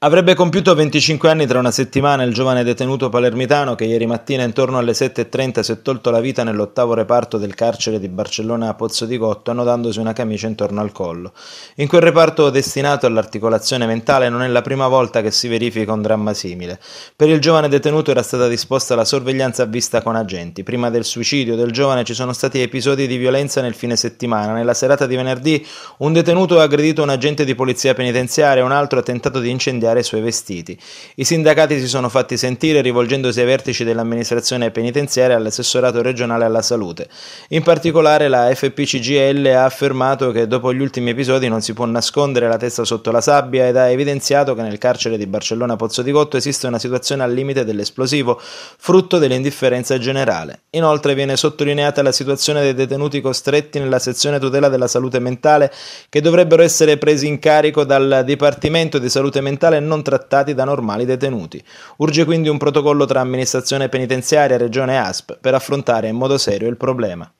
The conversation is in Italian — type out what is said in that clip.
Avrebbe compiuto 25 anni tra una settimana il giovane detenuto palermitano che ieri mattina intorno alle 7.30 si è tolto la vita nell'ottavo reparto del carcere di Barcellona a Pozzo di Gotto annodandosi una camicia intorno al collo. In quel reparto destinato all'articolazione mentale non è la prima volta che si verifica un dramma simile. Per il giovane detenuto era stata disposta la sorveglianza a vista con agenti. Prima del suicidio del giovane ci sono stati episodi di violenza nel fine settimana. Nella serata di venerdì un detenuto ha aggredito un agente di polizia penitenziaria e un altro ha tentato di incendiare incendiare i suoi vestiti. I sindacati si sono fatti sentire rivolgendosi ai vertici dell'amministrazione penitenziaria e all'assessorato regionale alla salute. In particolare la FPCGL ha affermato che dopo gli ultimi episodi non si può nascondere la testa sotto la sabbia ed ha evidenziato che nel carcere di Barcellona Pozzo di Gotto esiste una situazione al limite dell'esplosivo, frutto dell'indifferenza generale. Inoltre viene sottolineata la situazione dei detenuti costretti nella sezione tutela della salute mentale che dovrebbero essere presi in carico dal Dipartimento di Salute Mentale e non trattati da normali detenuti. Urge quindi un protocollo tra amministrazione penitenziaria, regione e ASP per affrontare in modo serio il problema.